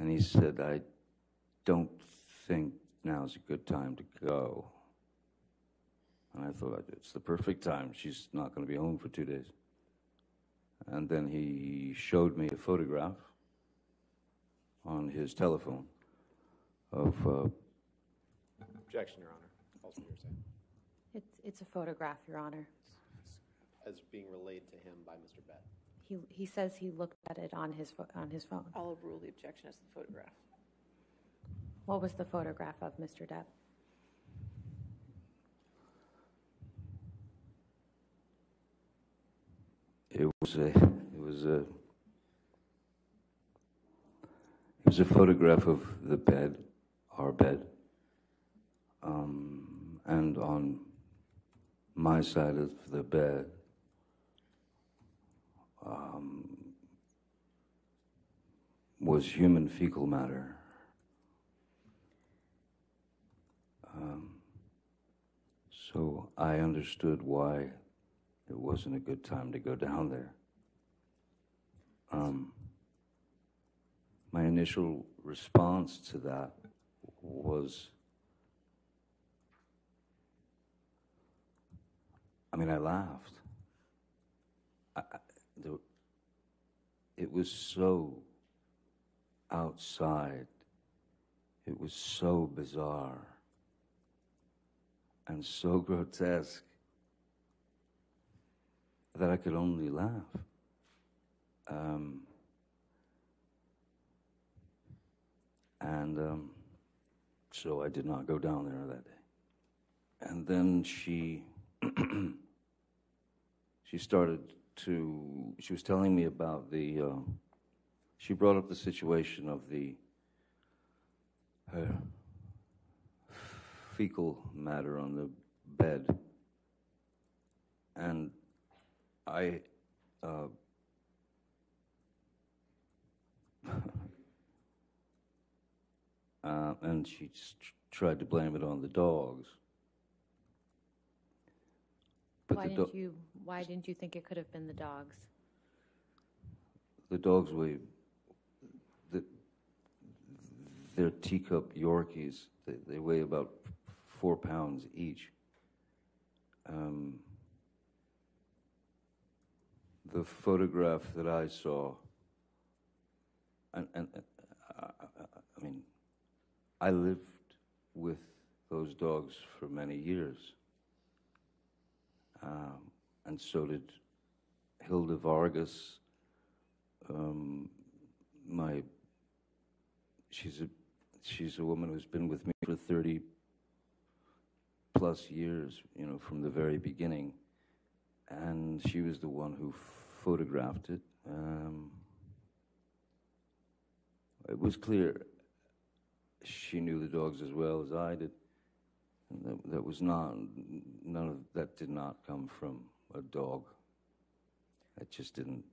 And he said, I don't think now's a good time to go. And I thought, it's the perfect time. She's not going to be home for two days. And then he showed me a photograph on his telephone of. Uh, Objection, Your Honor. Also hearsay. It's, it's a photograph, Your Honor. As being relayed to him by Mr. Bett. He, he says he looked at it on his, pho- on his phone. I'll overrule the objection as to the photograph. What was the photograph of Mr. Depp? It was a. It was a. It was a photograph of the bed, our bed, um, and on my side of the bed um, was human fecal matter. Um, so I understood why it wasn't a good time to go down there. Um, my initial response to that was I mean, I laughed. The, it was so outside, it was so bizarre and so grotesque that I could only laugh. Um, and um, so I did not go down there that day. And then she she started to she was telling me about the uh, she brought up the situation of the her fecal matter on the bed and I uh, uh, and she tried to blame it on the dogs. But Why the didn't you, why didn't you think it could have been the dogs? the dogs weigh the, they're teacup Yorkies. They, they weigh about four pounds each. Um, the photograph that I saw, and, and uh, I mean, I lived with those dogs for many years, um, and so did Hilda Vargas. Um, my, she's a, she's a woman who's been with me for thirty plus years, you know, from the very beginning, and she was the one who photographed it. Um, it was clear she knew the dogs as well as I did. And that, that was not, none of that did not come from a dog. It just didn't